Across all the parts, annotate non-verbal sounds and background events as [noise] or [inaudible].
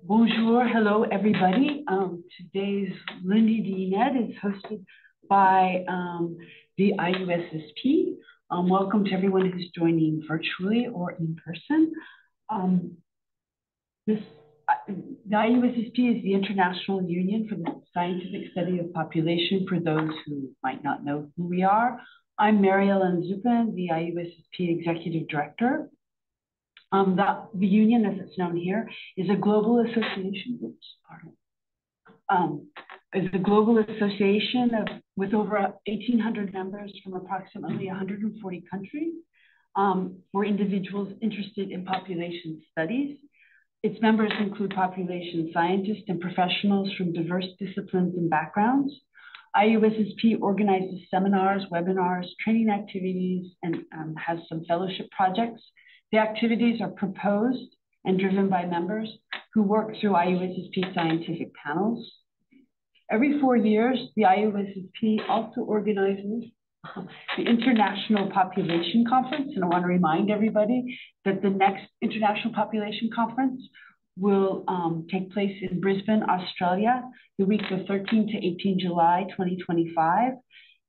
Bonjour, hello everybody. Um, today's Lundi d'INED is hosted by um, the IUSSP. Um, welcome to everyone who's joining virtually or in person. Um, this, uh, the IUSSP is the International Union for the Scientific Study of Population for those who might not know who we are. I'm Mary Ellen Zuppan, the IUSSP Executive Director. Um, the, the union, as it's known here, is a global association. Oops, pardon. Um, is a global association of with over 1,800 members from approximately 140 countries um, for individuals interested in population studies. Its members include population scientists and professionals from diverse disciplines and backgrounds. IUSSP organizes seminars, webinars, training activities, and um, has some fellowship projects the activities are proposed and driven by members who work through IUSSP scientific panels. Every four years, the IUSSP also organizes [laughs] the International Population Conference, and I want to remind everybody that the next International Population Conference will um, take place in Brisbane, Australia, the week of 13 to 18 July 2025.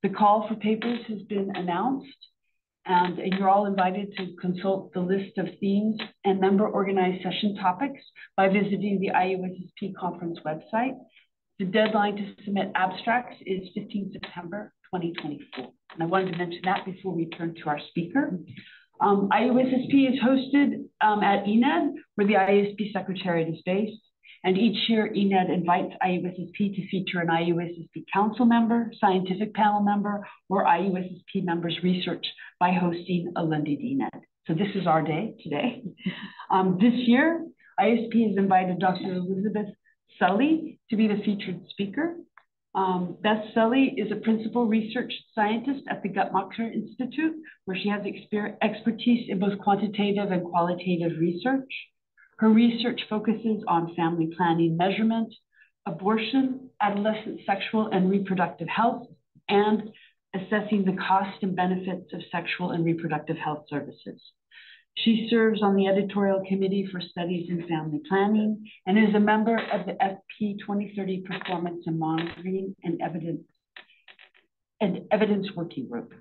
The call for papers has been announced and you're all invited to consult the list of themes and member organized session topics by visiting the IUSSP conference website. The deadline to submit abstracts is 15 September 2024. And I wanted to mention that before we turn to our speaker. Um, IUSSP is hosted um, at INED, where the IUSSP Secretariat is based. And each year, INED invites IUSSP to feature an IUSSP council member, scientific panel member, or IUSSP members research by hosting a Lundi d'INED. So this is our day today. [laughs] Um, this year, IUSSP has invited Dr. Elizabeth Sully to be the featured speaker. Um, Beth Sully is a principal research scientist at the Guttmacher Institute, where she has expertise in both quantitative and qualitative research. Her research focuses on family planning measurement, abortion, adolescent sexual and reproductive health, and assessing the cost and benefits of sexual and reproductive health services. She serves on the editorial committee for studies in family planning and is a member of the FP 2030 Performance and Monitoring and Evidence and Evidence Working Group.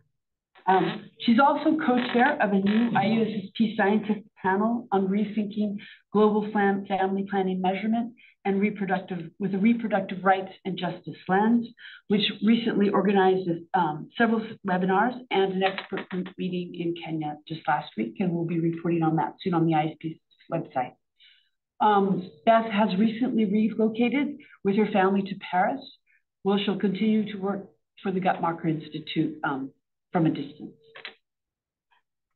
Um, she's also co-chair of a new IUSSP scientific panel on rethinking global family planning measurement and reproductive with a reproductive rights and justice lens, which recently organized um, several webinars and an expert group meeting in Kenya just last week, and we'll be reporting on that soon on the ISP website. Um, Beth has recently relocated with her family to Paris, where she'll continue to work for the Guttmacher Institute um, from a distance.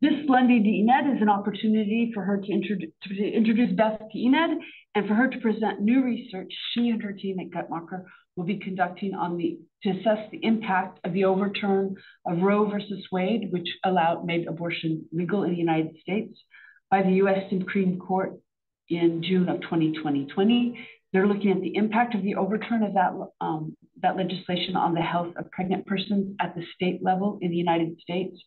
This Blending Lundi d'INED is an opportunity for her to, introduce, to introduce Beth to INED and for her to present new research she and her team at Guttmacher will be conducting on the to assess the impact of the overturn of Roe versus Wade, which allowed made abortion legal in the United States by the U.S. Supreme Court in June of 2020. They're looking at the impact of the overturn of that, um, that legislation on the health of pregnant persons at the state level in the United States,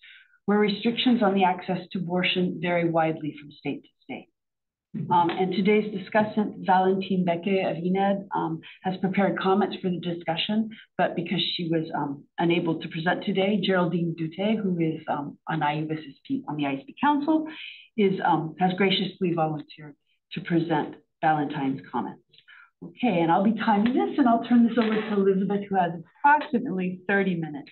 where restrictions on the access to abortion vary widely from state to state. Mm-hmm. Um, and today's discussant, Valentine Becquet of INED, um, has prepared comments for the discussion, but because she was um, unable to present today, Geraldine Duthé, who is um, on IUSSP, on the ISP Council, is, um, has graciously volunteered to present Valentine's comments. Okay, and I'll be timing this and I'll turn this over to Elizabeth, who has approximately 30 minutes.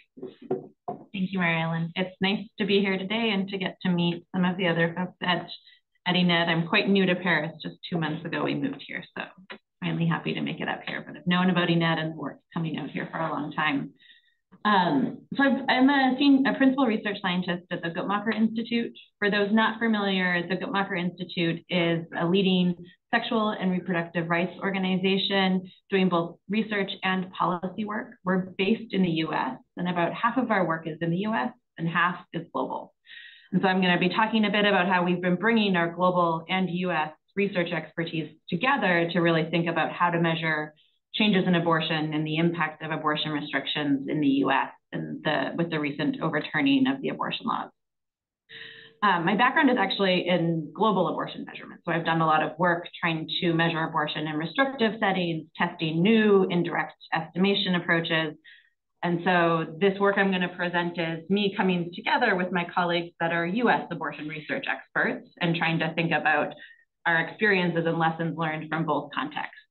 Thank you, Mary Ellen. It's nice to be here today and to get to meet some of the other folks at, INED. I'm quite new to Paris. Just two months ago, we moved here, so finally happy to make it up here. But I've known about INED and the work coming out here for a long time. Um, so i am a, a, principal research scientist at the Guttmacher Institute. For those not familiar, the Guttmacher Institute is a leading sexual and reproductive rights organization doing both research and policy work. We're based in the US, and about half of our work is in the US and half is global. And so I'm going to be talking a bit about how we've been bringing our global and US research expertise together to really think about how to measure changes in abortion and the impact of abortion restrictions in the US and the, with the recent overturning of the abortion laws. Um, my background is actually in global abortion measurement. So I've done a lot of work trying to measure abortion in restrictive settings, testing new indirect estimation approaches. And so this work I'm going to present is me coming together with my colleagues that are US abortion research experts and trying to think about our experiences and lessons learned from both contexts.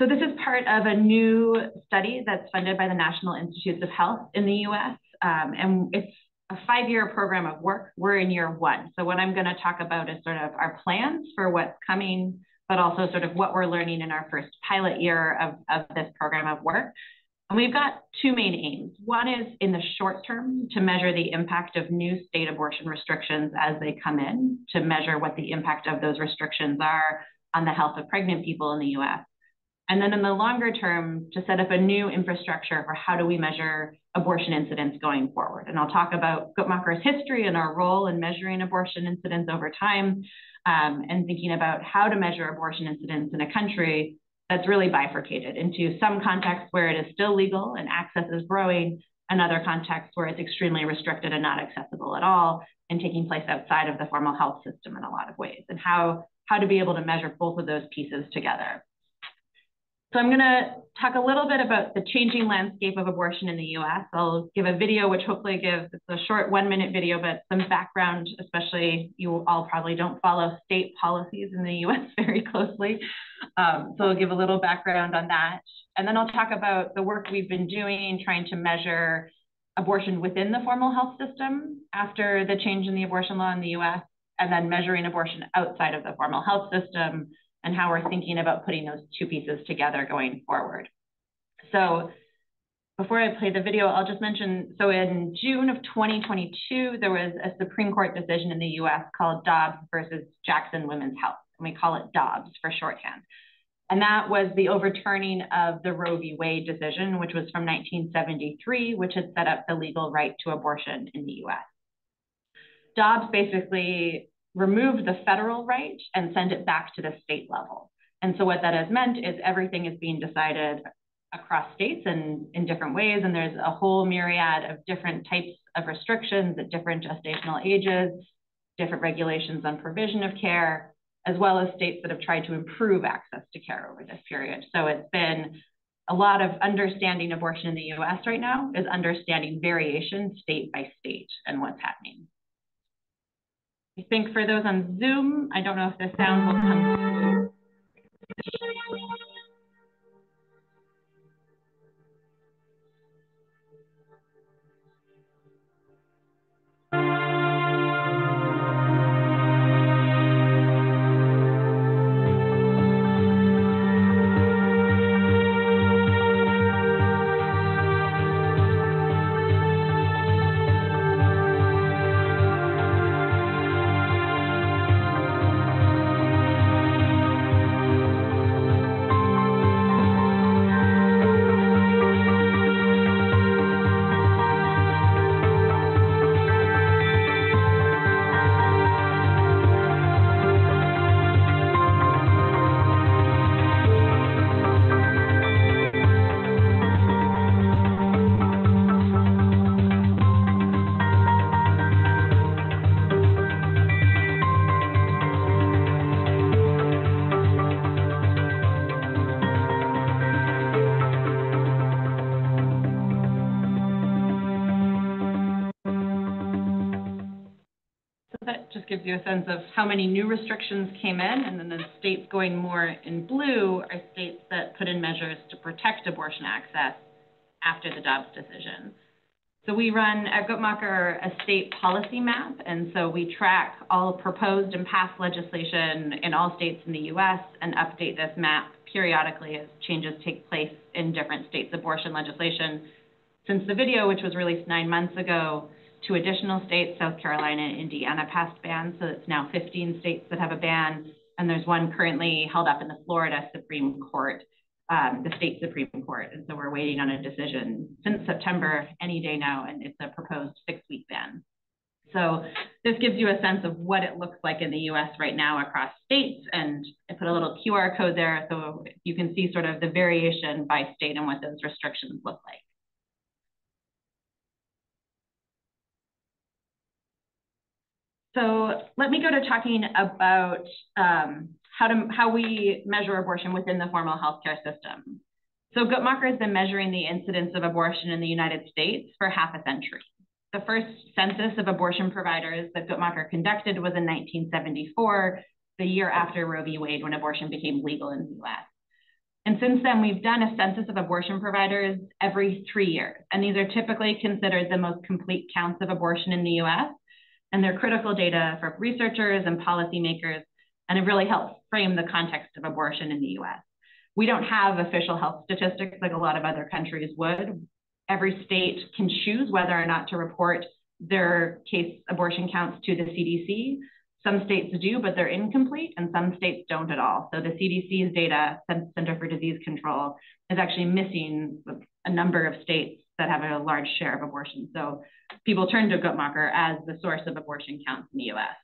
So this is part of a new study that's funded by the National Institutes of Health in the US. Um, and it's a five-year program of work. We're in year one. So what I'm going to talk about is sort of our plans for what's coming, but also sort of what we're learning in our first pilot year of, of this program of work. And we've got two main aims. One is in the short term to measure the impact of new state abortion restrictions as they come in, to measure what the impact of those restrictions are on the health of pregnant people in the US. And then in the longer term, to set up a new infrastructure for how do we measure abortion incidence going forward. And I'll talk about Guttmacher's history and our role in measuring abortion incidence over time um, and thinking about how to measure abortion incidence in a country that's really bifurcated into some contexts where it is still legal and access is growing, and other where it's extremely restricted and not accessible at all and taking place outside of the formal health system in a lot of ways, and how, how to be able to measure both of those pieces together. So I'm going to talk a little bit about the changing landscape of abortion in the US. I'll give a video, which hopefully gives, a short one minute video, but some background, especially you all probably don't follow state policies in the US [laughs] very closely. Um, so I'll give a little background on that. And then I'll talk about the work we've been doing, trying to measure abortion within the formal health system after the change in the abortion law in the US, and then measuring abortion outside of the formal health system and how we're thinking about putting those two pieces together going forward. So before I play the video, I'll just mention, so in June of 2022, there was a Supreme Court decision in the US called Dobbs versus Jackson Women's Health, and we call it Dobbs for shorthand. And that was the overturning of the Roe v. Wade decision, which was from 1973, which had set up the legal right to abortion in the US. Dobbs basically removed the federal right and send it back to the state level. And so what that has meant is everything is being decided across states and in different ways. And there's a whole myriad of different types of restrictions at different gestational ages, different regulations on provision of care, as well as states that have tried to improve access to care over this period. So it's been a lot of understanding abortion in the US right now is understanding variation state by state and what's happening. I think for those on Zoom, I don't know if the sound will come gives you a sense of how many new restrictions came in, and then the states going more in blue are states that put in measures to protect abortion access after the Dobbs decision. So we run at Guttmacher a state policy map, and so we track all proposed and passed legislation in all states in the U.S. and update this map periodically as changes take place in different states' abortion legislation. Since the video, which was released nine months ago, Two additional states, South Carolina and Indiana, passed bans, so it's now 15 states that have a ban. And there's one currently held up in the Florida Supreme Court, um, the state Supreme Court. And so we're waiting on a decision since September, any day now, and it's a proposed six week ban. So this gives you a sense of what it looks like in the US right now across states. And I put a little QR code there so you can see sort of the variation by state and what those restrictions look like. So let me go to talking about um, how, to, how we measure abortion within the formal healthcare system. So Guttmacher has been measuring the incidence of abortion in the United States for half a century. The first census of abortion providers that Guttmacher conducted was in 1974, the year after Roe v. Wade, when abortion became legal in the US. And since then, we've done a census of abortion providers every three years. And these are typically considered the most complete counts of abortion in the US. And they're critical data for researchers and policymakers. And it really helps frame the context of abortion in the US. We don't have official health statistics like a lot of other countries would. Every state can choose whether or not to report their case abortion counts to the CDC. Some states do, but they're incomplete, and some states don't at all. So the CDC's data, Center for Disease Control, is actually missing a number of states that have a large share of abortion. So people turn to Guttmacher as the source of abortion counts in the US.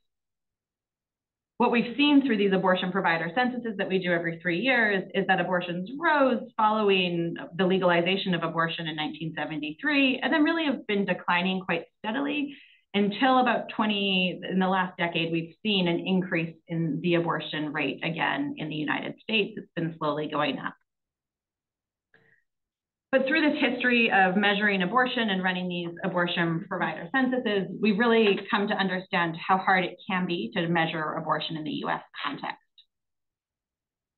What we've seen through these abortion provider censuses that we do every three years is that abortions rose following the legalization of abortion in 1973, and then really have been declining quite steadily until about 20, in the last decade, we've seen an increase in the abortion rate again in the United States. It's been slowly going up. But through this history of measuring abortion and running these abortion provider censuses, we've really come to understand how hard it can be to measure abortion in the US context.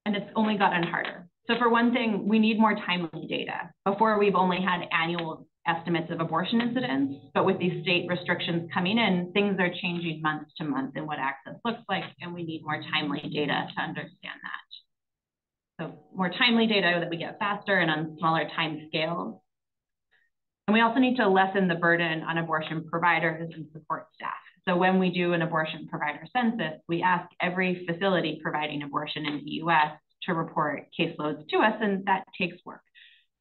And it's only gotten harder. So for one thing, we need more timely data. Before, we've only had annual estimates of abortion incidence, but with these state restrictions coming in, things are changing month to month in what access looks like, and we need more timely data to understand that. So more timely data that we get faster and on smaller time scales. And we also need to lessen the burden on abortion providers and support staff. So when we do an abortion provider census, we ask every facility providing abortion in the US to report caseloads to us, and that takes work.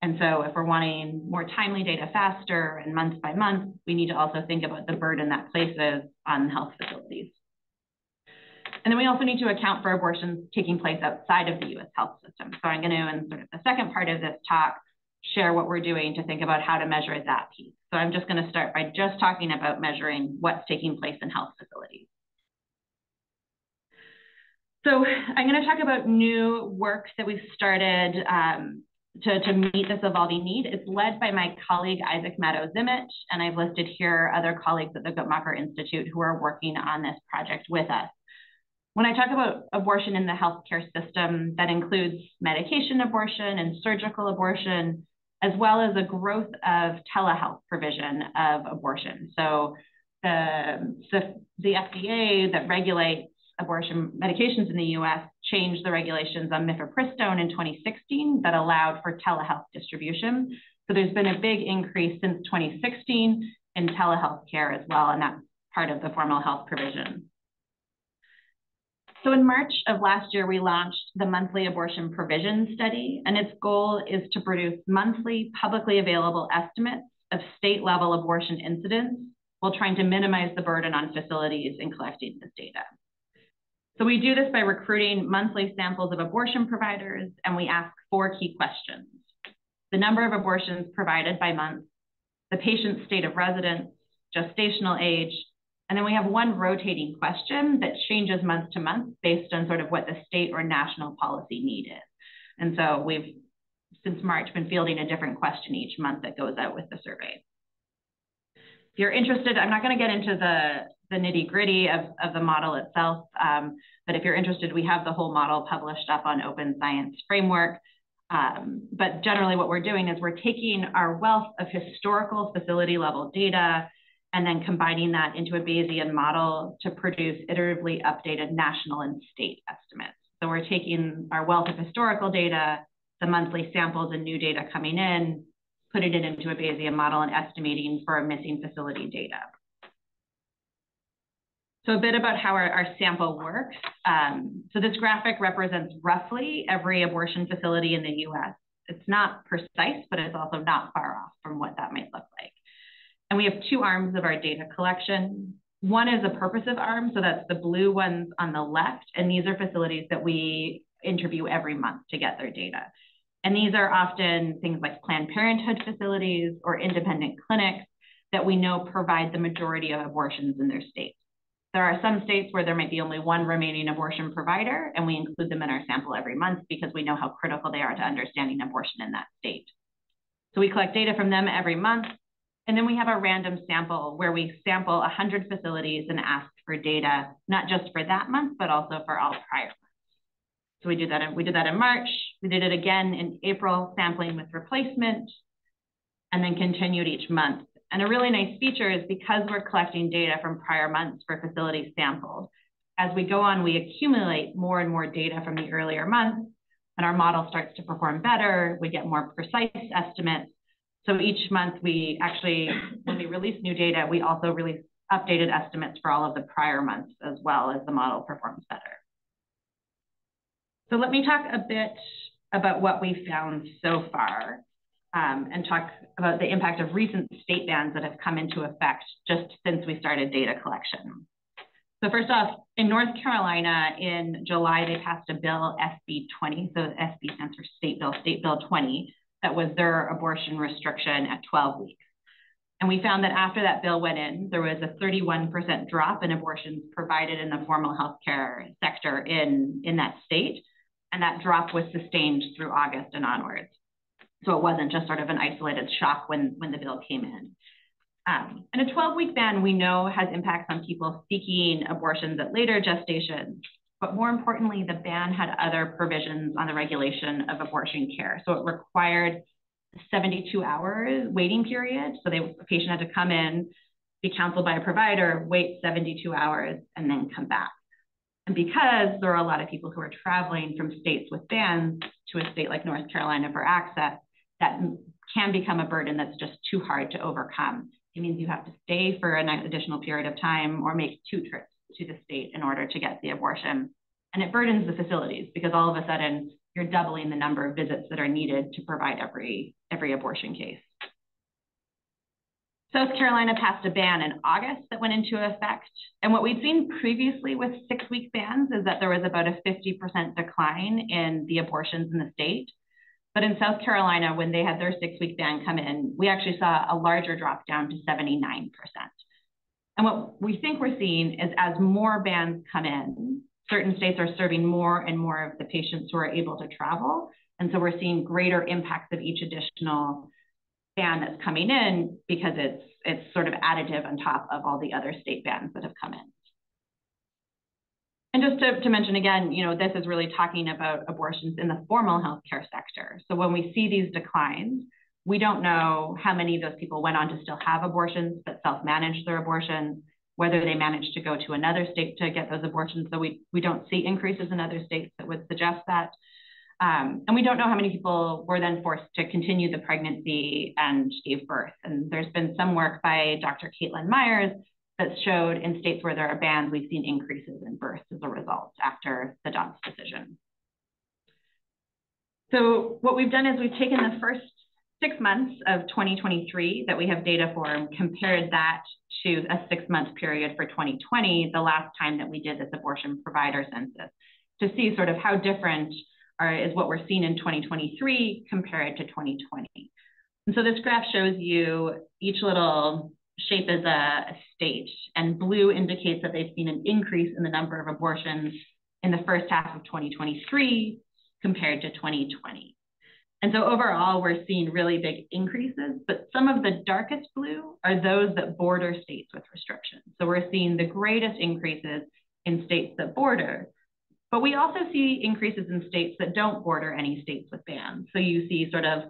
And so if we're wanting more timely data faster and month by month, we need to also think about the burden that places on health facilities. And then we also need to account for abortions taking place outside of the US health system. So I'm gonna, in sort of the second part of this talk, share what we're doing to think about how to measure that piece. So I'm just gonna start by just talking about measuring what's taking place in health facilities. So I'm going to talk about new work that we've started um, to, to meet this evolving need. It's led by my colleague, Isaac Maddow-Zimet, and I've listed here other colleagues at the Guttmacher Institute who are working on this project with us. When I talk about abortion in the healthcare system, that includes medication abortion and surgical abortion, as well as a growth of telehealth provision of abortion. So the, the, the FDA that regulates abortion medications in the US changed the regulations on mifepristone in 2016 that allowed for telehealth distribution. So there's been a big increase since 2016 in telehealth care as well, and that's part of the formal health provision. So in March of last year, we launched the monthly abortion provision study, and its goal is to produce monthly publicly available estimates of state level abortion incidence while trying to minimize the burden on facilities in collecting this data. So we do this by recruiting monthly samples of abortion providers, and we ask four key questions. The number of abortions provided by month, the patient's state of residence, gestational age, and then we have one rotating question that changes month to month based on sort of what the state or national policy need is. And so we've, since March, been fielding a different question each month that goes out with the survey. If you're interested, I'm not going to get into the the nitty gritty of, of the model itself. Um, but if you're interested, we have the whole model published up on Open Science Framework. Um, but generally what we're doing is we're taking our wealth of historical facility level data and then combining that into a Bayesian model to produce iteratively updated national and state estimates. So we're taking our wealth of historical data, the monthly samples and new data coming in, putting it into a Bayesian model and estimating for missing facility data. So a bit about how our, our sample works. Um, so this graphic represents roughly every abortion facility in the US. It's not precise, but it's also not far off from what that might look like. And we have two arms of our data collection. One is a purposive arm, so that's the blue ones on the left, and these are facilities that we interview every month to get their data. And these are often things like Planned Parenthood facilities or independent clinics that we know provide the majority of abortions in their state. There are some states where there might be only one remaining abortion provider, and we include them in our sample every month because we know how critical they are to understanding abortion in that state. So we collect data from them every month, and then we have a random sample where we sample 100 facilities and ask for data, not just for that month, but also for all prior months. So we did that in, we did that in March. We did it again in April, sampling with replacement, and then continued each month. And a really nice feature is because we're collecting data from prior months for facilities sampled, as we go on, we accumulate more and more data from the earlier months, and our model starts to perform better. We get more precise estimates. So each month we actually, when we release new data, we also release updated estimates for all of the prior months as well as the model performs better. So let me talk a bit about what we found so far um, and talk about the impact of recent state bans that have come into effect just since we started data collection. So first off, in North Carolina, in July, they passed a bill, SB 20, so SB stands for State Bill, State Bill 20, that was their abortion restriction at 12 weeks. And we found that after that bill went in, there was a 31% drop in abortions provided in the formal healthcare sector in, in that state. And that drop was sustained through August and onwards. So it wasn't just sort of an isolated shock when, when the bill came in. Um, and a 12 week ban we know has impacts on people seeking abortions at later gestation. But more importantly, the ban had other provisions on the regulation of abortion care. So it required 72 hours waiting period. So the patient had to come in, be counseled by a provider, wait 72 hours, and then come back. And because there are a lot of people who are traveling from states with bans to a state like North Carolina for access, that can become a burden that's just too hard to overcome. It means you have to stay for an additional period of time or make two trips to the state in order to get the abortion. And it burdens the facilities because all of a sudden you're doubling the number of visits that are needed to provide every, every abortion case. South Carolina passed a ban in August that went into effect. And what we'd seen previously with six week bans is that there was about a 50% decline in the abortions in the state. But in South Carolina, when they had their six week ban come in, we actually saw a larger drop down to 79%. And what we think we're seeing is as more bans come in, certain states are serving more and more of the patients who are able to travel. And so we're seeing greater impacts of each additional ban that's coming in because it's it's sort of additive on top of all the other state bans that have come in. And just to, to mention again, you know, this is really talking about abortions in the formal healthcare sector. So when we see these declines, we don't know how many of those people went on to still have abortions but self-managed their abortions, whether they managed to go to another state to get those abortions. So we, we don't see increases in other states that would suggest that. Um, and we don't know how many people were then forced to continue the pregnancy and gave birth. And there's been some work by Dr. Caitlin Myers that showed in states where there are bans, we've seen increases in births as a result after the Dobbs decision. So what we've done is we've taken the first six months of 2023 that we have data for and compared that to a six month period for 2020, the last time that we did this abortion provider census, to see sort of how different are, is what we're seeing in 2023 compared to 2020. And so this graph shows you each little shape is a, state, and blue indicates that they've seen an increase in the number of abortions in the first half of 2023 compared to 2020. And so overall, we're seeing really big increases, but some of the darkest blue are those that border states with restrictions. So we're seeing the greatest increases in states that border, but we also see increases in states that don't border any states with bans. So you see sort of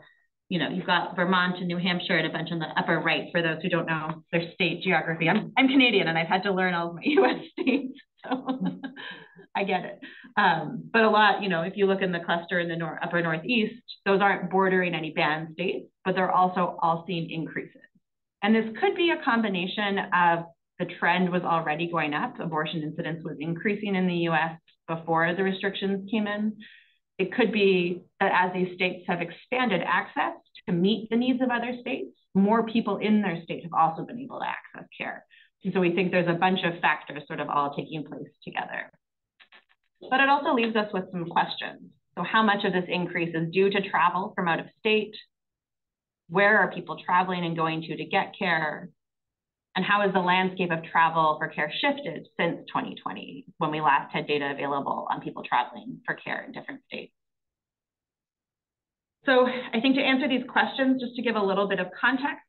you know, you've got Vermont and New Hampshire and a bunch in the upper right for those who don't know their state geography. I'm, I'm Canadian and I've had to learn all of my [laughs] US states, so [laughs] I get it. Um, but a lot, you know, if you look in the cluster in the nor upper Northeast, those aren't bordering any banned states, but they're also all seeing increases. And this could be a combination of the trend was already going up, abortion incidence was increasing in the US before the restrictions came in. It could be that as these states have expanded access to meet the needs of other states, more people in their state have also been able to access care. And so we think there's a bunch of factors sort of all taking place together. But it also leaves us with some questions. So how much of this increase is due to travel from out of state? Where are people traveling and going to to get care? And how has the landscape of travel for care shifted since 2020 when we last had data available on people traveling for care in different states? So I think to answer these questions, just to give a little bit of context,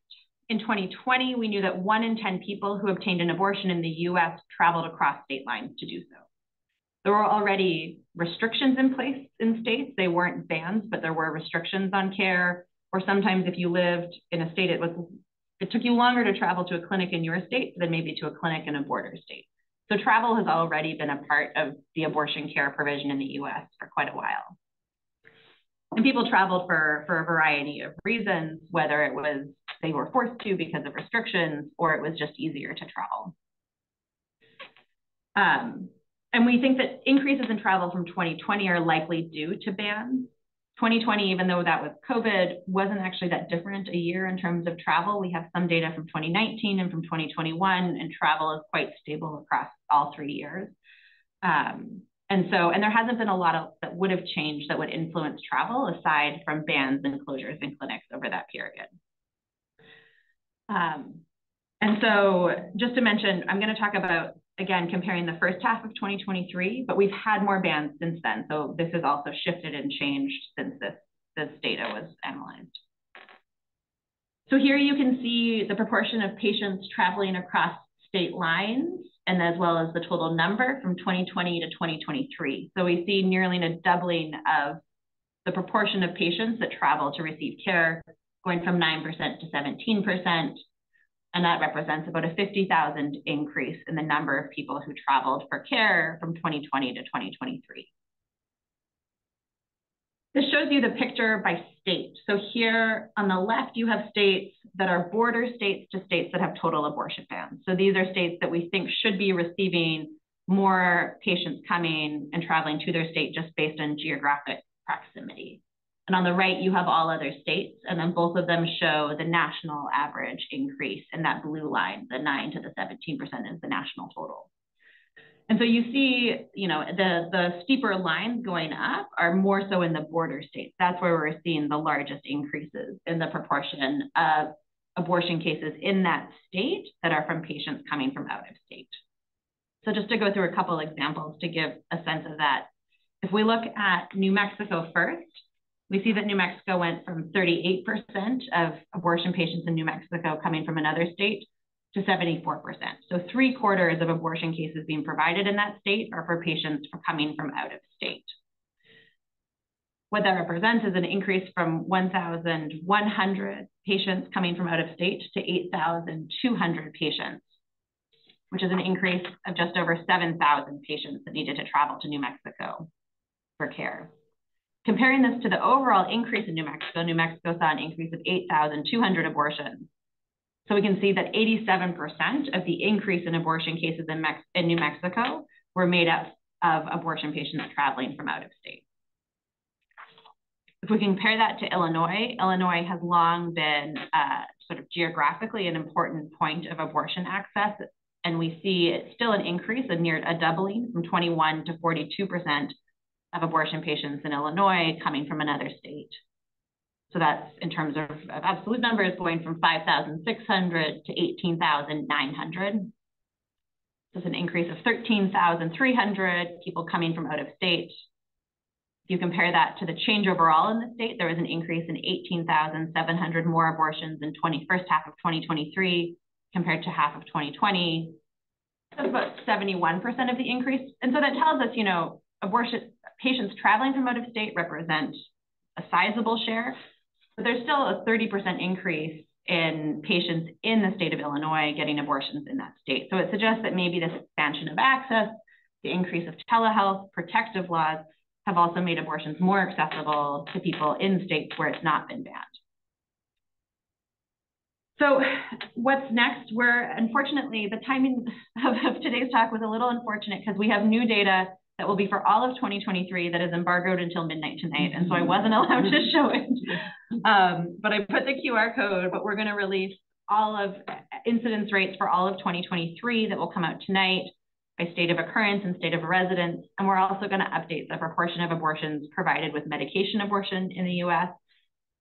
in 2020, we knew that one in 10 people who obtained an abortion in the US traveled across state lines to do so. There were already restrictions in place in states. They weren't bans, but there were restrictions on care. Or sometimes if you lived in a state, it was it took you longer to travel to a clinic in your state than maybe to a clinic in a border state. So travel has already been a part of the abortion care provision in the US for quite a while. And people traveled for, for a variety of reasons, whether it was they were forced to because of restrictions or it was just easier to travel. Um, and we think that increases in travel from 2020 are likely due to bans. 2020, even though that was COVID, wasn't actually that different a year in terms of travel. We have some data from 2019 and from 2021, and travel is quite stable across all three years. Um, and so, and there hasn't been a lot of that would have changed that would influence travel aside from bans and closures in clinics over that period. Um, and so just to mention, I'm going to talk about, again, comparing the first half of 2023, but we've had more bans since then. So this has also shifted and changed since this, this data was analyzed. So here you can see the proportion of patients traveling across state lines and as well as the total number from 2020 to 2023. So we see nearly a doubling of the proportion of patients that travel to receive care going from 9% to 17%. And that represents about a 50,000 increase in the number of people who traveled for care from 2020 to 2023. This shows you the picture by state. So here on the left, you have states that are border states to states that have total abortion bans. So these are states that we think should be receiving more patients coming and traveling to their state just based on geographic proximity. And on the right, you have all other states, and then both of them show the national average increase in that blue line, the 9 to the 17% is the national total. And so you see, you know, the, the steeper lines going up are more so in the border states. That's where we're seeing the largest increases in the proportion of abortion cases in that state that are from patients coming from out of state. So just to go through a couple examples to give a sense of that. If we look at New Mexico first, we see that New Mexico went from 38% of abortion patients in New Mexico coming from another state to 74%. So three quarters of abortion cases being provided in that state are for patients coming from out of state. What that represents is an increase from 1,100 patients coming from out of state to 8,200 patients, which is an increase of just over 7,000 patients that needed to travel to New Mexico for care. Comparing this to the overall increase in New Mexico, New Mexico saw an increase of 8,200 abortions. So we can see that 87% of the increase in abortion cases in, Mex in New Mexico were made up of abortion patients traveling from out of state. If we compare that to Illinois, Illinois has long been uh, sort of geographically an important point of abortion access. And we see still an increase, a near a doubling from 21 to 42% of abortion patients in Illinois coming from another state. So that's in terms of, of absolute numbers going from 5,600 to 18,900. That's an increase of 13,300 people coming from out of state. If you compare that to the change overall in the state, there was an increase in 18,700 more abortions in 20, first half of 2023 compared to half of 2020. That's about 71% of the increase. And so that tells us, you know, abortion patients traveling from out of state represent a sizable share, but there's still a 30% increase in patients in the state of Illinois getting abortions in that state. So it suggests that maybe this expansion of access, the increase of telehealth, protective laws have also made abortions more accessible to people in states where it's not been banned. So what's next? We're unfortunately, the timing of, of today's talk was a little unfortunate because we have new data that will be for all of 2023 that is embargoed until midnight tonight. And so I wasn't allowed to show it. Um, but I put the QR code, but we're going to release all of incidence rates for all of 2023 that will come out tonight by state of occurrence and state of residence. And we're also going to update the proportion of abortions provided with medication abortion in the US,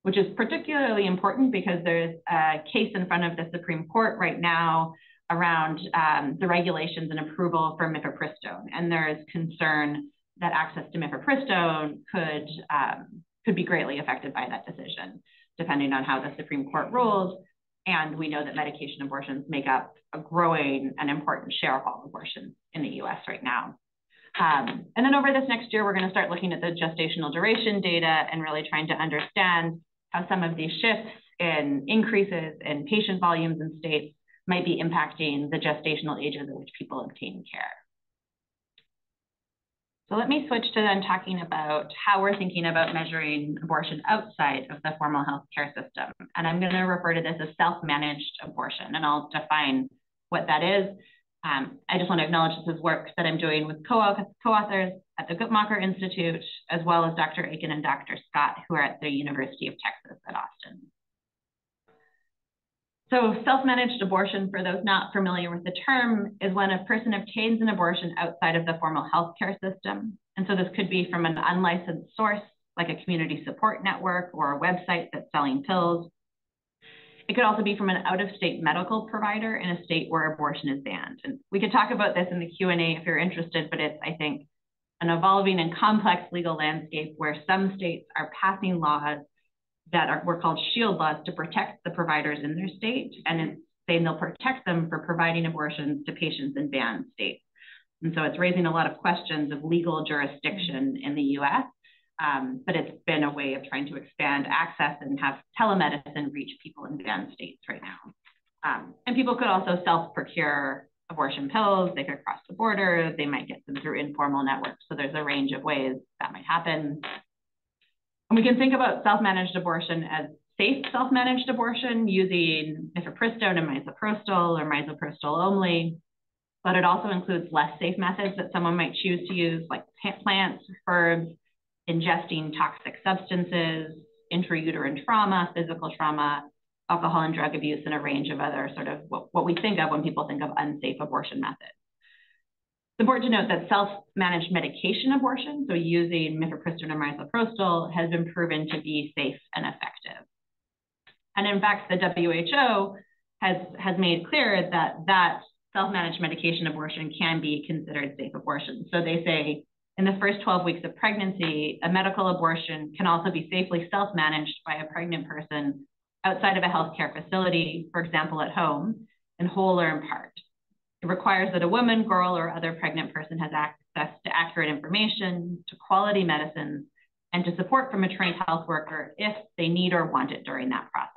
which is particularly important because there's a case in front of the Supreme Court right now around um, the regulations and approval for mifepristone. And there is concern that access to mifepristone could, um, could be greatly affected by that decision, depending on how the Supreme Court rules. And we know that medication abortions make up a growing and important share of all abortions in the US right now. Um, and then over this next year, we're going to start looking at the gestational duration data and really trying to understand how some of these shifts in increases in patient volumes in states might be impacting the gestational ages at which people obtain care. So let me switch to then talking about how we're thinking about measuring abortion outside of the formal healthcare system. And I'm going to refer to this as self-managed abortion, and I'll define what that is. Um, I just want to acknowledge this is work that I'm doing with co-authors at the Guttmacher Institute, as well as Dr. Aiken and Dr. Scott, who are at the University of Texas at Austin. So self-managed abortion, for those not familiar with the term, is when a person obtains an abortion outside of the formal healthcare system. And so this could be from an unlicensed source, like a community support network or a website that's selling pills. It could also be from an out-of-state medical provider in a state where abortion is banned. And we could talk about this in the Q&A if you're interested, but it's, I think, an evolving and complex legal landscape where some states are passing laws that are were called shield laws to protect the providers in their state, and it's saying they'll protect them for providing abortions to patients in banned states. And so it's raising a lot of questions of legal jurisdiction in the US, um, but it's been a way of trying to expand access and have telemedicine reach people in banned states right now. Um, and people could also self-procure abortion pills, they could cross the border, they might get them through informal networks. So there's a range of ways that might happen. And we can think about self-managed abortion as safe self-managed abortion using mifepristone and misoprostol or misoprostol only, but it also includes less safe methods that someone might choose to use, like plants, herbs, ingesting toxic substances, intrauterine trauma, physical trauma, alcohol and drug abuse, and a range of other sort of what, what we think of when people think of unsafe abortion methods. It's important to note that self-managed medication abortion, so using mifepristone or misoprostol, has been proven to be safe and effective. And in fact, the WHO has, has made clear that that self-managed medication abortion can be considered safe abortion. So they say in the first 12 weeks of pregnancy, a medical abortion can also be safely self-managed by a pregnant person outside of a healthcare facility, for example, at home, in whole or in part. It requires that a woman, girl, or other pregnant person has access to accurate information, to quality medicines, and to support from a trained health worker if they need or want it during that process.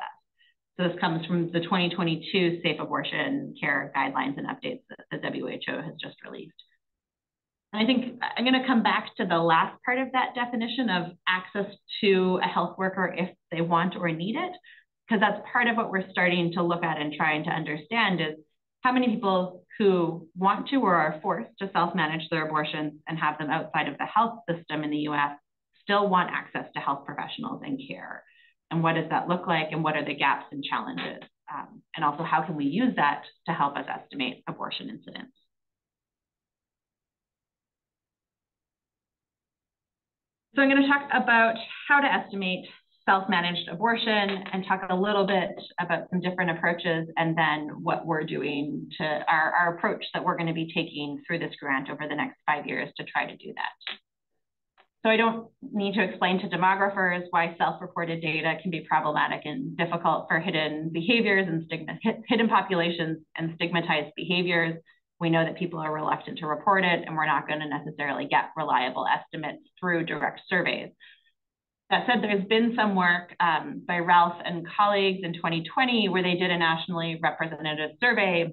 So this comes from the 2022 Safe Abortion Care Guidelines and Updates that the WHO has just released. And I think I'm going to come back to the last part of that definition of access to a health worker if they want or need it, because that's part of what we're starting to look at and trying to understand is how many people who want to or are forced to self-manage their abortions and have them outside of the health system in the US still want access to health professionals and care? And what does that look like? And what are the gaps and challenges? Um, and also, how can we use that to help us estimate abortion incidence? So I'm going to talk about how to estimate self-managed abortion and talk a little bit about some different approaches and then what we're doing to our, our approach that we're going to be taking through this grant over the next five years to try to do that. So I don't need to explain to demographers why self-reported data can be problematic and difficult for hidden behaviors and stigma, hidden populations and stigmatized behaviors. We know that people are reluctant to report it and we're not going to necessarily get reliable estimates through direct surveys. That said, there's been some work um, by Ralph and colleagues in 2020 where they did a nationally representative survey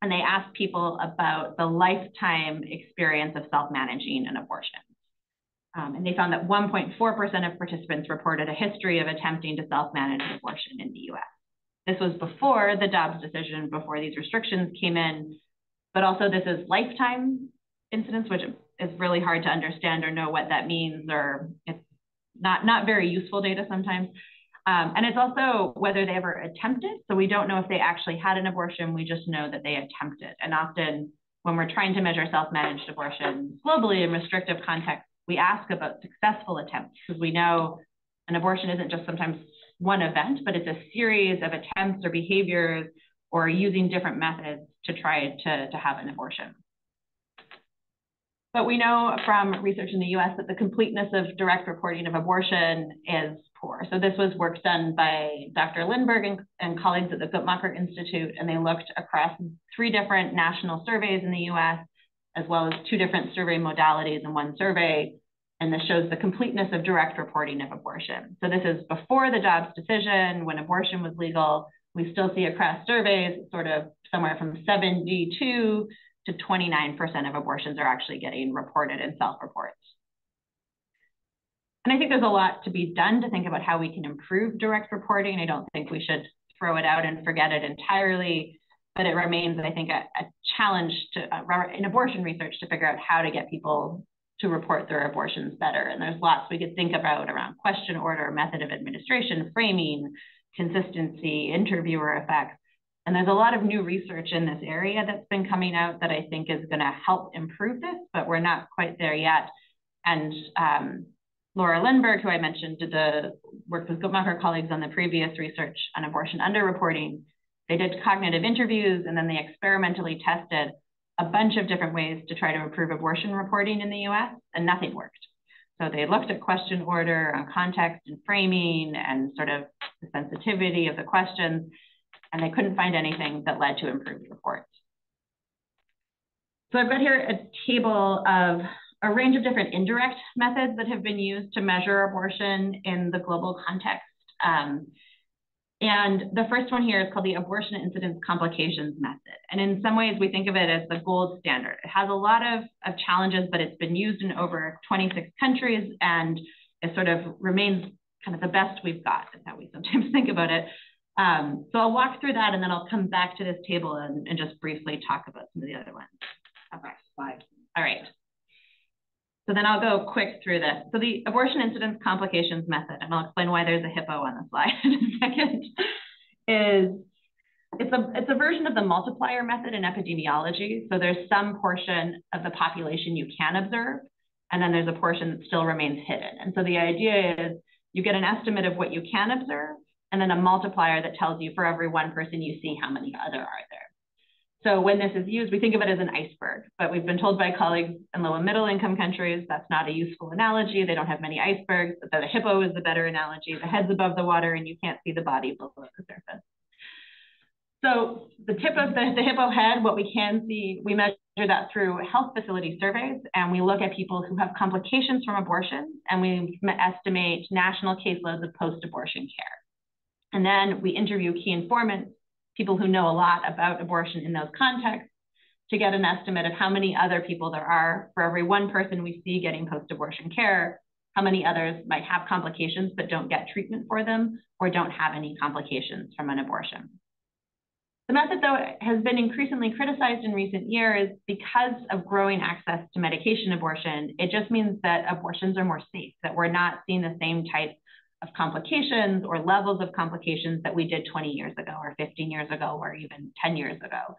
and they asked people about the lifetime experience of self-managing an abortion. Um, and they found that 1.4% of participants reported a history of attempting to self-manage abortion in the US. This was before the Dobbs decision, before these restrictions came in, but also this is lifetime incidence, which is really hard to understand or know what that means, or it's not, not very useful data sometimes. Um, and it's also whether they ever attempted. So we don't know if they actually had an abortion. We just know that they attempted. And often when we're trying to measure self-managed abortion globally in restrictive contexts, we ask about successful attempts because we know an abortion isn't just sometimes one event, but it's a series of attempts or behaviors or using different methods to try to, to have an abortion. But we know from research in the US that the completeness of direct reporting of abortion is poor. So this was work done by Dr. Lindberg and, and colleagues at the Guttmacher Institute, and they looked across three different national surveys in the US, as well as two different survey modalities in one survey. And this shows the completeness of direct reporting of abortion. So this is before the Dobbs decision, when abortion was legal. We still see across surveys sort of somewhere from 72 to 29% of abortions are actually getting reported in self-reports. And I think there's a lot to be done to think about how we can improve direct reporting. I don't think we should throw it out and forget it entirely, but it remains, I think, a, a challenge to, uh, in abortion research to figure out how to get people to report their abortions better. And there's lots we could think about around question order, method of administration, framing, consistency, interviewer effects. And there's a lot of new research in this area that's been coming out that I think is going to help improve this, but we're not quite there yet. And um, Laura Lindberg, who I mentioned, did the work with Guttmacher colleagues on the previous research on abortion underreporting. They did cognitive interviews and then they experimentally tested a bunch of different ways to try to improve abortion reporting in the US, and nothing worked. So they looked at question order on context and framing and sort of the sensitivity of the questions and they couldn't find anything that led to improved reports. So I've got here a table of a range of different indirect methods that have been used to measure abortion in the global context. Um, and the first one here is called the abortion incidence complications method. And in some ways, we think of it as the gold standard. It has a lot of, of challenges, but it's been used in over 26 countries and it sort of remains kind of the best we've got, is how we sometimes [laughs] think about it. Um, so I'll walk through that and then I'll come back to this table and, and just briefly talk about some of the other ones. Okay, five. All right. So then I'll go quick through this. So the abortion incidence complications method, and I'll explain why there's a hippo on the slide [laughs] in a second, is it's a, it's a version of the multiplier method in epidemiology. So there's some portion of the population you can observe, and then there's a portion that still remains hidden. And so the idea is you get an estimate of what you can observe, and then a multiplier that tells you for every one person you see, how many other are there. So when this is used, we think of it as an iceberg, but we've been told by colleagues in low and middle income countries, that's not a useful analogy. They don't have many icebergs, but the hippo is the better analogy. The head's above the water and you can't see the body below the surface. So the tip of the, the hippo head, what we can see, we measure that through health facility surveys, and we look at people who have complications from abortion, and we estimate national caseloads of post-abortion care. And then we interview key informants, people who know a lot about abortion in those contexts, to get an estimate of how many other people there are for every one person we see getting post-abortion care, how many others might have complications but don't get treatment for them or don't have any complications from an abortion. The method, though, has been increasingly criticized in recent years because of growing access to medication abortion. It just means that abortions are more safe, that we're not seeing the same types of complications or levels of complications that we did 20 years ago or 15 years ago or even 10 years ago.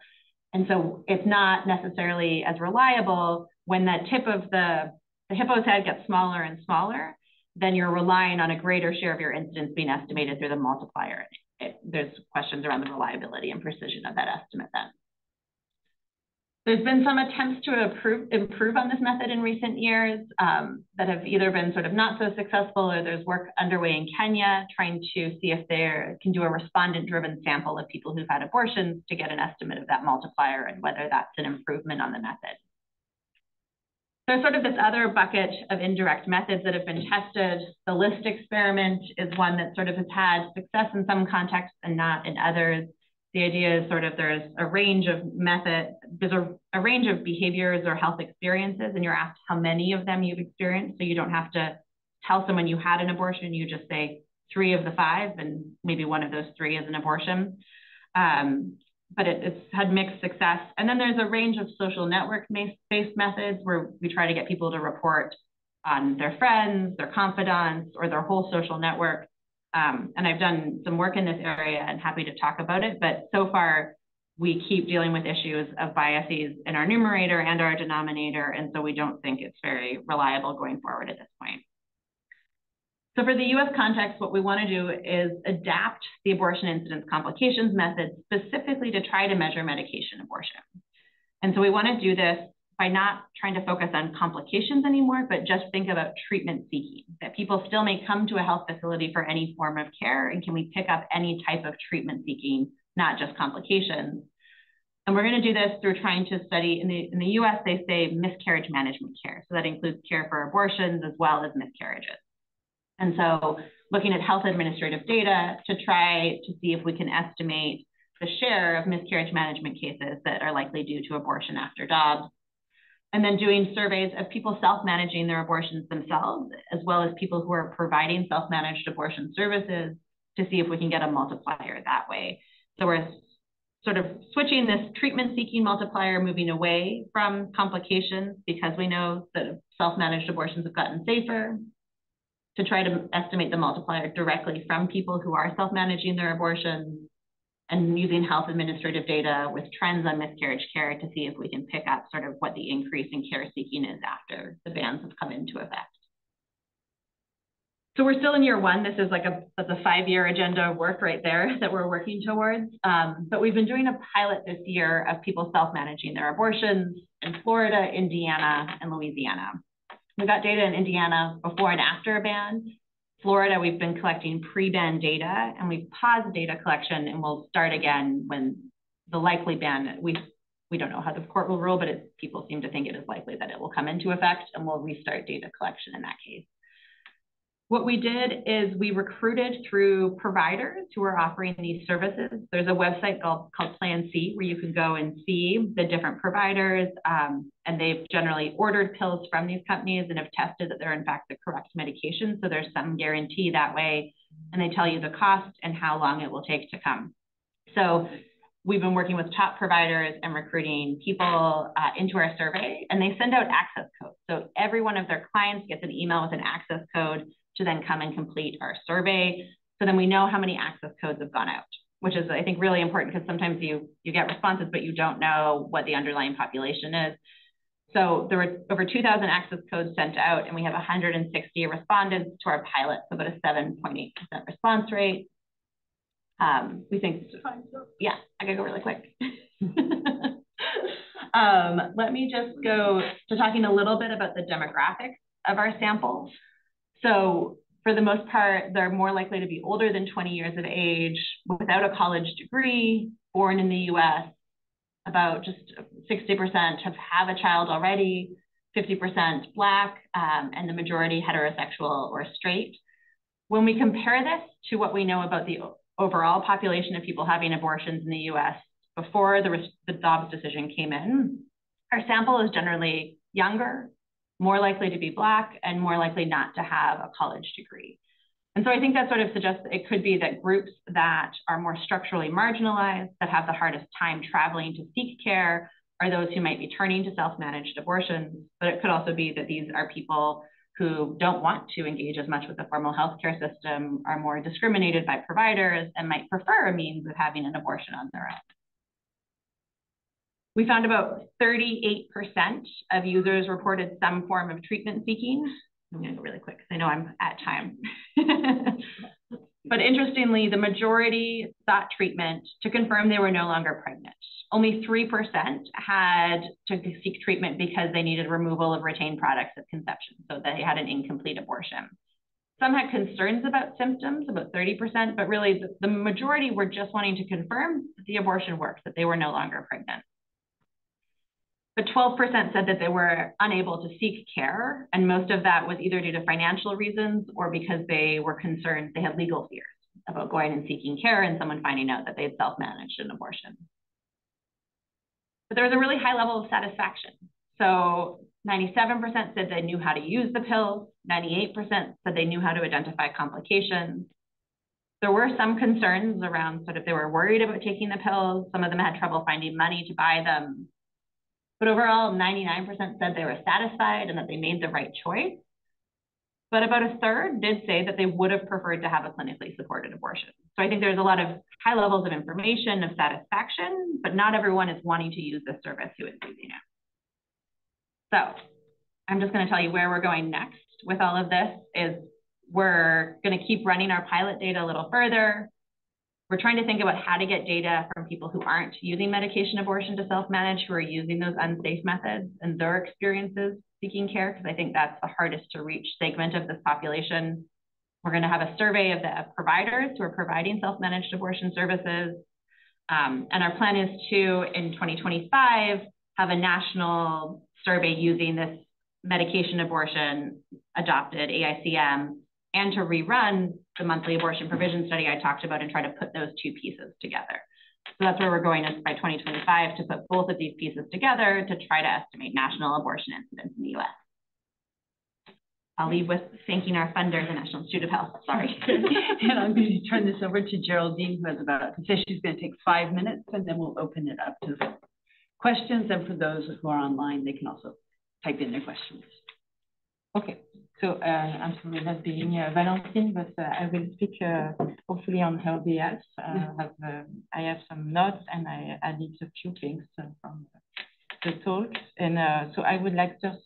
And so it's not necessarily as reliable when the tip of the, the hippo's head gets smaller and smaller, then you're relying on a greater share of your incidence being estimated through the multiplier. It, there's questions around the reliability and precision of that estimate then. There's been some attempts to improve, improve on this method in recent years um, that have either been sort of not so successful or there's work underway in Kenya trying to see if they can do a respondent-driven sample of people who've had abortions to get an estimate of that multiplier and whether that's an improvement on the method. There's sort of this other bucket of indirect methods that have been tested. The list experiment is one that sort of has had success in some contexts and not in others the idea is sort of there's a range of method, there's a, a range of behaviors or health experiences, and you're asked how many of them you've experienced. So you don't have to tell someone you had an abortion, you just say three of the five, and maybe one of those three is an abortion. Um, but it, it's had mixed success. And then there's a range of social network-based methods where we try to get people to report on their friends, their confidants, or their whole social network. Um, and I've done some work in this area and happy to talk about it. But so far, we keep dealing with issues of biases in our numerator and our denominator. And so we don't think it's very reliable going forward at this point. So for the US context, what we want to do is adapt the abortion incidence complications method specifically to try to measure medication abortion. And so we want to do this by not trying to focus on complications anymore, but just think about treatment seeking, that people still may come to a health facility for any form of care, and can we pick up any type of treatment seeking, not just complications. And we're going to do this through trying to study, in the, in the US, they say miscarriage management care. So that includes care for abortions as well as miscarriages. And so looking at health administrative data to try to see if we can estimate the share of miscarriage management cases that are likely due to abortion after Dobbs. And then doing surveys of people self-managing their abortions themselves, as well as people who are providing self-managed abortion services to see if we can get a multiplier that way. So we're sort of switching this treatment-seeking multiplier, moving away from complications because we know that self-managed abortions have gotten safer, to try to estimate the multiplier directly from people who are self-managing their abortions and using health administrative data with trends on miscarriage care to see if we can pick up sort of what the increase in care seeking is after the bans have come into effect. So we're still in year one. This is like a, that's a five-year agenda of work right there [laughs] that we're working towards. Um, but we've been doing a pilot this year of people self-managing their abortions in Florida, Indiana, and Louisiana. We got data in Indiana before and after a ban. Florida, we've been collecting pre-ban data and we've paused data collection and we'll start again when the likely ban, we, we don't know how the court will rule, but it, people seem to think it is likely that it will come into effect and we'll restart data collection in that case. What we did is we recruited through providers who are offering these services. There's a website called, called Plan C where you can go and see the different providers, um, and they've generally ordered pills from these companies and have tested that they're in fact the correct medication. So there's some guarantee that way, and they tell you the cost and how long it will take to come. So we've been working with top providers and recruiting people uh, into our survey, and they send out access codes. So every one of their clients gets an email with an access code to then come and complete our survey. So then we know how many access codes have gone out, which is, I think, really important because sometimes you, you get responses, but you don't know what the underlying population is. So there were over 2,000 access codes sent out, and we have 160 respondents to our pilot, so about a 7.8% response rate. Um, we think, yeah, I gotta go really quick. [laughs] um, let me just go to talking a little bit about the demographics of our sample. So for the most part, they're more likely to be older than 20 years of age, without a college degree, born in the US. About just 60% have, have a child already, 50% Black, um, and the majority heterosexual or straight. When we compare this to what we know about the overall population of people having abortions in the US before the, the Dobbs decision came in, our sample is generally younger, more likely to be Black, and more likely not to have a college degree. And so I think that sort of suggests it could be that groups that are more structurally marginalized, that have the hardest time traveling to seek care, are those who might be turning to self-managed abortions. But it could also be that these are people who don't want to engage as much with the formal healthcare system, are more discriminated by providers, and might prefer a means of having an abortion on their own. We found about 38% of users reported some form of treatment seeking. I'm gonna go really quick because I know I'm at time. [laughs] but interestingly, the majority sought treatment to confirm they were no longer pregnant. Only 3% had to seek treatment because they needed removal of retained products at conception, so they had an incomplete abortion. Some had concerns about symptoms, about 30%, but really the, the majority were just wanting to confirm that the abortion worked, that they were no longer pregnant. But 12% said that they were unable to seek care. And most of that was either due to financial reasons or because they were concerned, they had legal fears about going and seeking care and someone finding out that they had self-managed an abortion. But there was a really high level of satisfaction. So 97% said they knew how to use the pills. 98% said they knew how to identify complications. There were some concerns around sort of they were worried about taking the pills. Some of them had trouble finding money to buy them. But overall, 99% said they were satisfied and that they made the right choice. But about a third did say that they would have preferred to have a clinically supported abortion. So I think there's a lot of high levels of information of satisfaction, but not everyone is wanting to use this service who is using it. So I'm just going to tell you where we're going next with all of this is we're going to keep running our pilot data a little further. We're trying to think about how to get data from people who aren't using medication abortion to self-manage, who are using those unsafe methods and their experiences seeking care, because I think that's the hardest to reach segment of this population. We're going to have a survey of the providers who are providing self-managed abortion services. Um, and our plan is to, in 2025, have a national survey using this medication abortion adopted AICM and to rerun the monthly abortion provision study I talked about and try to put those two pieces together. So that's where we're going is by 2025 to put both of these pieces together to try to estimate national abortion incidence in the US. I'll leave with thanking our funder, the National Institute of Health. Sorry. [laughs] and I'm going to turn this over to Geraldine, who has about, says she's going to take five minutes, and then we'll open it up to questions. And for those who are online, they can also type in their questions. Okay. So uh, I'm sorry not being uh, Valentine, but uh, I will speak uh, hopefully on her behalf. Uh, have, I have some notes and I added a few things uh, from the talk. And so I would like just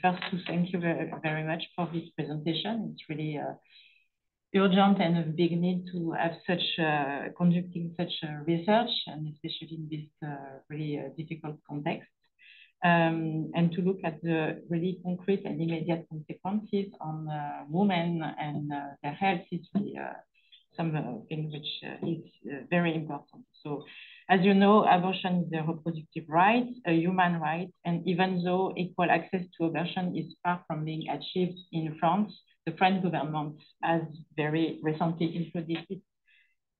first to thank you very, very much for this presentation. It's really urgent and a big need to have such conducting such research, and especially in this really difficult context um, and to look at the really concrete and immediate consequences on uh, women and uh, their health is really, uh, something which uh, is uh, very important. So, as you know, abortion is a reproductive right, a human right, and even though equal access to abortion is far from being achieved in France, the French government has very recently introduced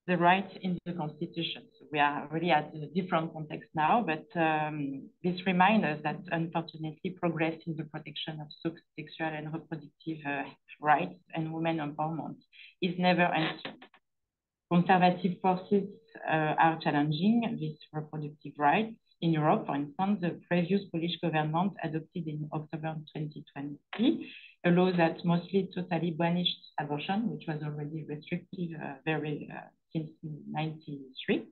the right in the constitution. We are really at a different context now, but um, this reminds us that unfortunately progress in the protection of sexual and reproductive uh, rights and women empowerment is never answered. Conservative forces uh, are challenging these reproductive rights. In Europe, for instance, the previous Polish government adopted in October 2020 a law that mostly totally banished abortion, which was already restrictive uh, very uh, since 93.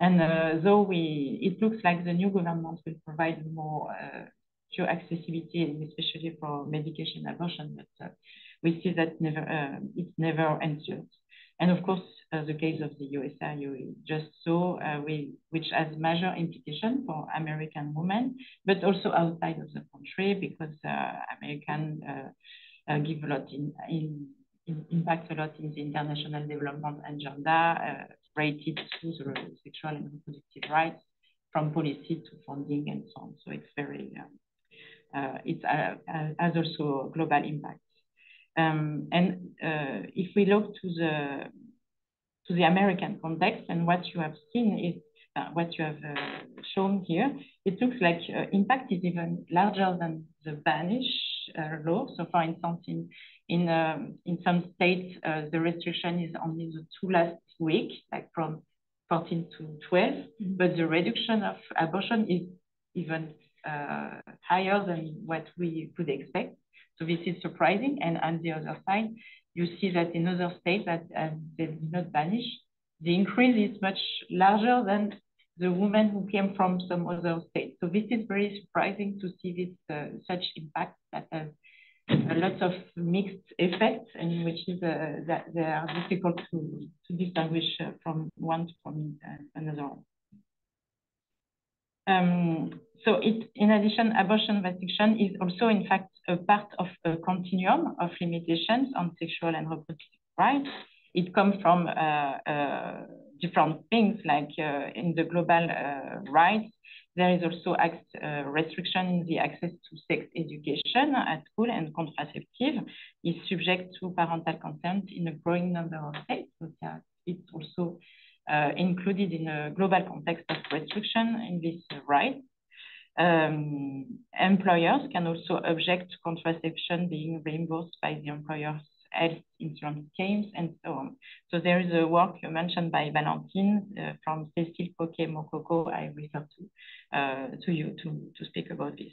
And uh, though we, it looks like the new government will provide more uh, pure accessibility, especially for medication abortion, but uh, we see that never uh, it's never answered. And of course, uh, the case of the USA you just saw, uh, we, which has major implication for American women, but also outside of the country because American give a lot in, in impact a lot in the international development agenda uh, related to the sexual and reproductive rights from policy to funding and so on. So it's very, um, uh, it uh, uh, has also global impact. Um, and uh, if we look to the to the American context and what you have seen is uh, what you have shown here, it looks like impact is even larger than the Banish law. So for instance, in in um, in some states, uh, the restriction is only the two last week, like from 14 to 12, mm-hmm. but the reduction of abortion is even uh, higher than what we could expect. So this is surprising. And on the other side, you see that in other states that uh, they did not banish, the increase is much larger than the women who came from some other states. So this is very surprising to see this uh, such impact that has a lot of mixed effects and which is uh, that they are difficult to, to distinguish uh, from one from uh, another. Um, so it, in addition, abortion restriction is also in fact a part of a continuum of limitations on sexual and reproductive rights. It comes from uh, uh, different things like in the global rights, there is also uh, restriction in the access to sex education at school and contraceptive is subject to parental consent in a growing number of states. So it's also uh, included in a global context of restriction in this right. Um, employers can also object to contraception being reimbursed by the employer's health insurance schemes, and so on. So there is a work you mentioned by Valentine uh, from Cécile Coquet-Mokoko I refer to, uh, to you to, to speak about this.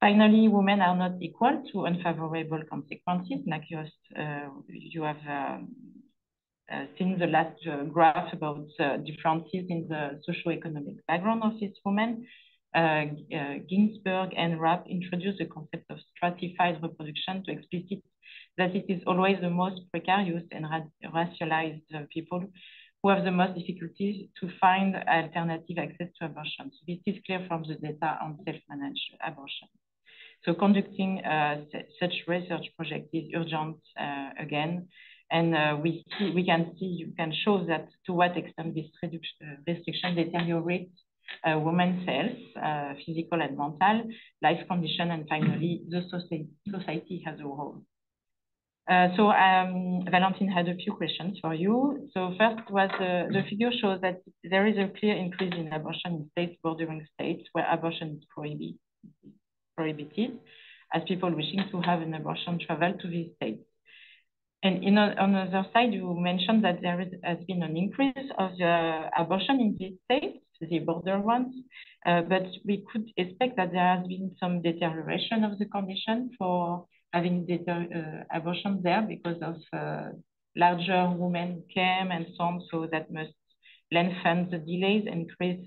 Finally, women are not equal to unfavorable consequences, like you, uh, you have um, uh, seen the last uh, graph about uh, differences in the socio-economic background of these women. Ginsburg and Rapp introduced the concept of stratified reproduction to explicit that it is always the most precarious and racialized people who have the most difficulties to find alternative access to abortion. So this is clear from the data on self-managed abortion. So conducting uh, such research project is urgent uh, again, and uh, we see, we can see you can show that to what extent this restriction deteriorates uh, women's health, uh, physical and mental, life condition, and finally the society, society as a whole. Uh, so um, Valentine had a few questions for you. So first was uh, the figure shows that there is a clear increase in abortion in states bordering states where abortion is prohibited, prohibited as people wishing to have an abortion travel to these states. And in, on the other side, you mentioned that there is, has been an increase of uh, abortion in these states, the border ones, uh, but we could expect that there has been some deterioration of the condition for having uh, abortion there because of uh, larger women came and so on, so that must lengthen the delays and increase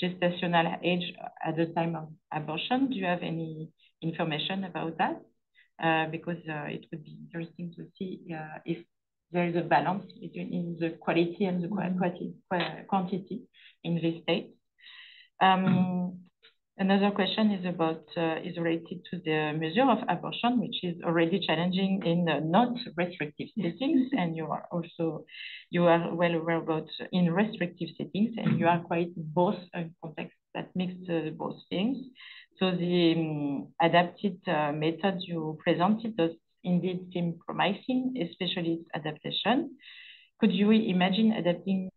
gestational age at the time of abortion. Do you have any information about that? Uh, because uh, it would be interesting to see uh, if there is a balance between in the quality and the quantity, quantity in this state. Um, Another question is about uh, is related to the measure of abortion, which is already challenging in uh, not restrictive settings, and you are also you are well aware about in restrictive settings, and you are quite both a context that mix uh, both things. So the um, adapted uh, method you presented does indeed seem promising, especially its adaptation. Could you imagine adapting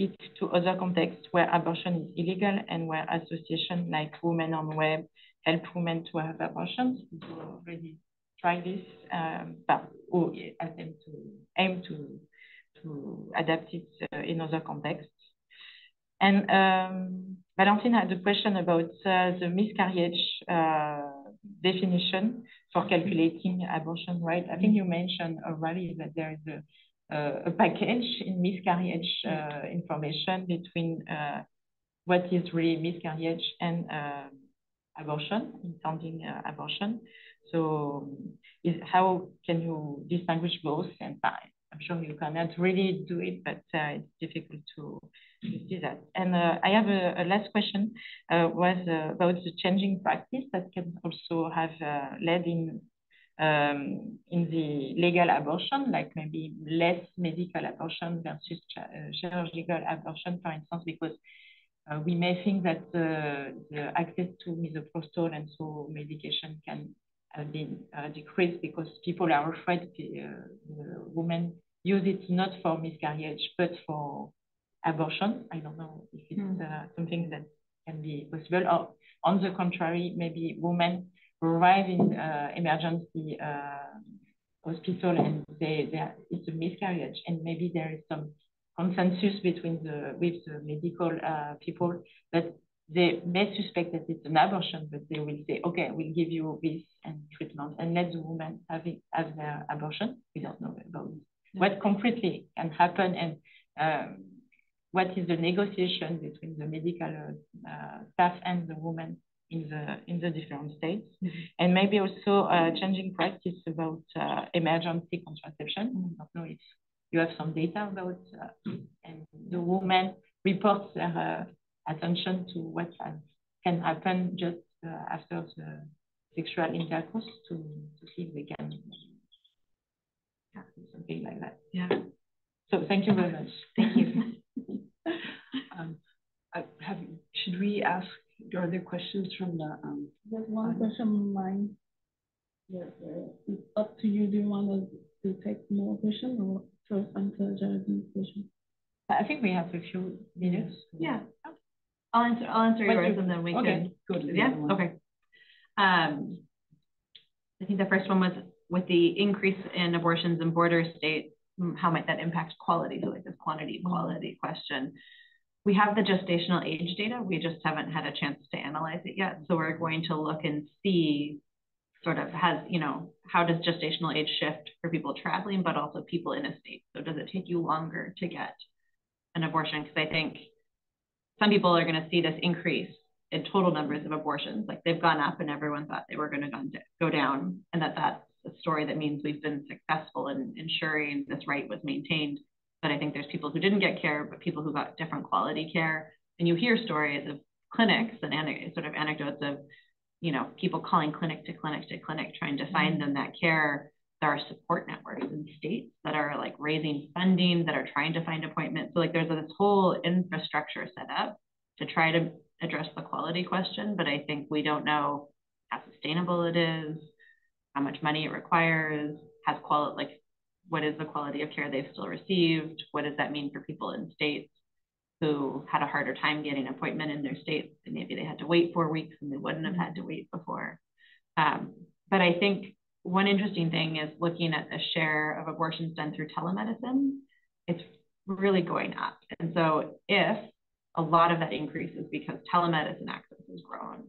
it to other contexts where abortion is illegal and where associations like Women on Web help women to have abortions. We already try this, um, but or attempt to aim to to adapt it uh, in other contexts. And um, Valentine had a question about uh, the miscarriage uh, definition for calculating abortion right. I think you mentioned already that there is a a package in miscarriage uh, information between uh, what is really miscarriage and abortion, intending abortion. So is, how can you distinguish both? And I'm sure you cannot really do it, but uh, it's difficult to, to see that. And uh, I have a, a last question, uh, was about the changing practice that can also have led in um, in the legal abortion, like maybe less medical abortion versus uh, chirurgical abortion, for instance, because uh, we may think that the, the access to misoprostol and so medication can have been uh, decreased because people are afraid uh, the women use it not for miscarriage but for abortion. I don't know if it's mm. something that can be possible. Or on the contrary, maybe women arrive in uh, emergency uh, hospital and they, they are, it's a miscarriage and maybe there is some consensus between the with the medical uh, people that they may suspect that it's an abortion, but they will say, okay, we'll give you this and treatment and let the woman have, it, have their abortion. We don't know about it. What concretely can happen and um, what is the negotiation between the medical uh, staff and the woman in the in the different states, mm -hmm. and maybe also uh, changing practice about uh, emergency contraception. I don't know if you have some data about uh, and the woman reports their uh, attention to what can happen just uh, after the sexual intercourse to to see if they can something like that. Yeah. So thank you very much. Thank you. [laughs] um, have, should we ask are there questions from the? Um, There's one question of mine. Yeah, it's up to you. Do you want us to take more questions or first answer Geraldine's question? I think we have a few minutes. Yeah. I'll answer. I'll answer yours, and then we okay. can. Good. Yeah. Okay. Um, I think the first one was with the increase in abortions in border states. How might that impact quality? So like this quantity quality question we have the gestational age data. We just haven't had a chance to analyze it yet. So we're going to look and see sort of has, you know, how does gestational age shift for people traveling, but also people in a state. So does it take you longer to get an abortion? Because I think some people are going to see this increase in total numbers of abortions. Like they've gone up and everyone thought they were going to go down and that that's a story that means we've been successful in ensuring this right was maintained. But I think there's people who didn't get care, but people who got different quality care. And you hear stories of clinics and sort of anecdotes of, you know, people calling clinic to clinic to clinic, trying to find mm-hmm. them that care. There are support networks in states that are like raising funding, that are trying to find appointments. So like there's this whole infrastructure set up to try to address the quality question, but I think we don't know how sustainable it is, how much money it requires, has quality, like what is the quality of care they've still received? What does that mean for people in states who had a harder time getting an appointment in their states? And maybe they had to wait four weeks and they wouldn't have had to wait before. Um, but I think one interesting thing is looking at the share of abortions done through telemedicine. It's really going up. And so if a lot of that increase is because telemedicine access has grown,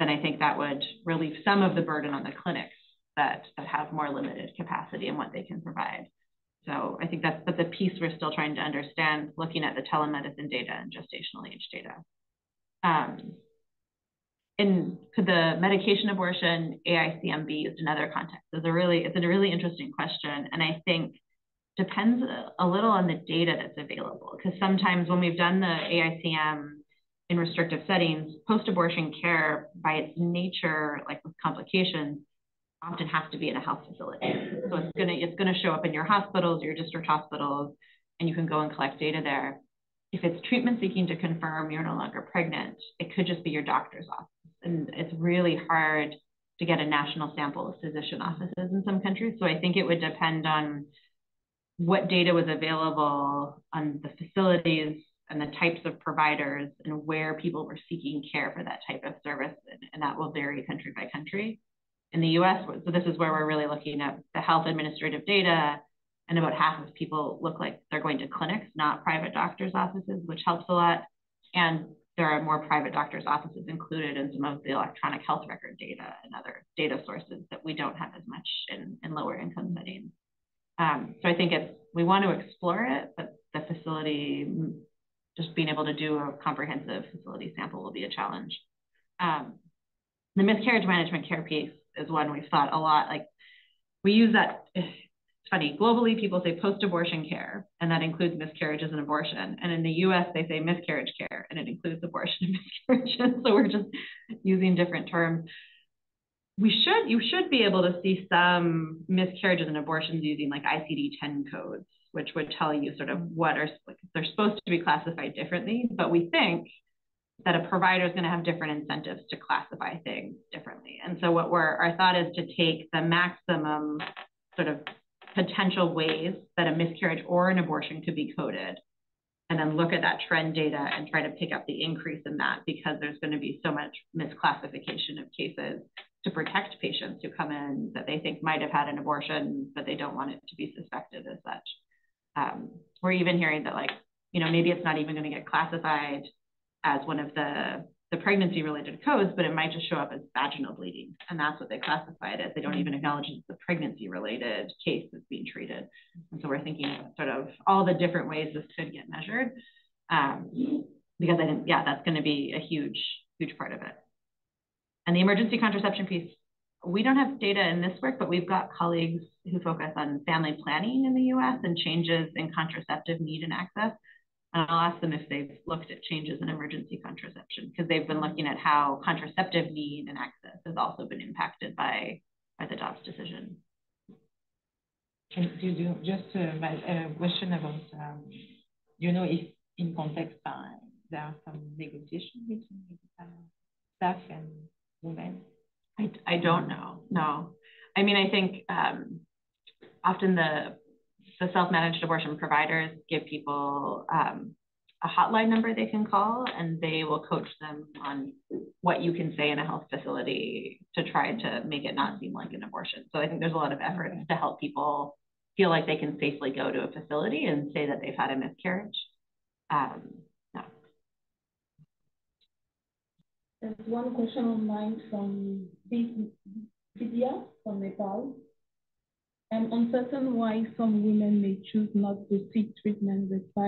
then I think that would relieve some of the burden on the clinics that, that have more limited capacity and what they can provide. So I think that's, a piece we're still trying to understand, looking at the telemedicine data and gestational age data. Um, in the medication abortion, AICM be used in other contexts? Is a really, it's a really interesting question. And I think depends a little on the data that's available. Because sometimes when we've done the AICM in restrictive settings, post-abortion care by its nature, like with complications, often has to be in a health facility. So it's gonna it's gonna show up in your hospitals, your district hospitals, and you can go and collect data there. If it's treatment seeking to confirm you're no longer pregnant, it could just be your doctor's office. And it's really hard to get a national sample of physician offices in some countries. So I think it would depend on what data was available on the facilities and the types of providers and where people were seeking care for that type of service. And, and that will vary country by country in the US. So this is where we're really looking at the health administrative data. And about half of people look like they're going to clinics, not private doctors' offices, which helps a lot. And there are more private doctors' offices included in some of the electronic health record data and other data sources that we don't have as much in, in lower income settings. Um, so I think it's we want to explore it, but the facility, just being able to do a comprehensive facility sample will be a challenge. Um, the miscarriage management care piece is one we've thought a lot. Like we use that. It's funny. Globally, people say post-abortion care, and that includes miscarriages and abortion. And in the U.S., they say miscarriage care, and it includes abortion and [laughs] miscarriages. So we're just using different terms. We should, you should be able to see some miscarriages and abortions using like ICD-10 codes, which would tell you sort of what are like they're supposed to be classified differently. But we think that a provider is going to have different incentives to classify things differently. And so what we're our thought is to take the maximum sort of potential ways that a miscarriage or an abortion could be coded and then look at that trend data and try to pick up the increase in that because there's going to be so much misclassification of cases to protect patients who come in that they think might have had an abortion, but they don't want it to be suspected as such. Um, we're even hearing that like, you know, maybe it's not even going to get classified as one of the, the pregnancy related codes, but it might just show up as vaginal bleeding. And that's what they classify it as. They don't even acknowledge it's the pregnancy related case that's being treated. And so we're thinking sort of all the different ways this could get measured. Um, because I think, yeah, that's going to be a huge, huge part of it. And the emergency contraception piece, we don't have data in this work, but we've got colleagues who focus on family planning in the US and changes in contraceptive need and access. And I'll ask them if they've looked at changes in emergency contraception because they've been looking at how contraceptive need and access has also been impacted by, by the Dobbs decision. You do just uh, my uh, question about, um, you know, if in context uh, there are some negotiations between staff and women? I, I don't know. No, I mean I think um, often the the self-managed abortion providers give people um, a hotline number they can call and they will coach them on what you can say in a health facility to try to make it not seem like an abortion. So I think there's a lot of effort okay. to help people feel like they can safely go to a facility and say that they've had a miscarriage. Um, no. There's one question online from Vidya from Nepal. I'm uncertain why some women may choose not to seek treatment despite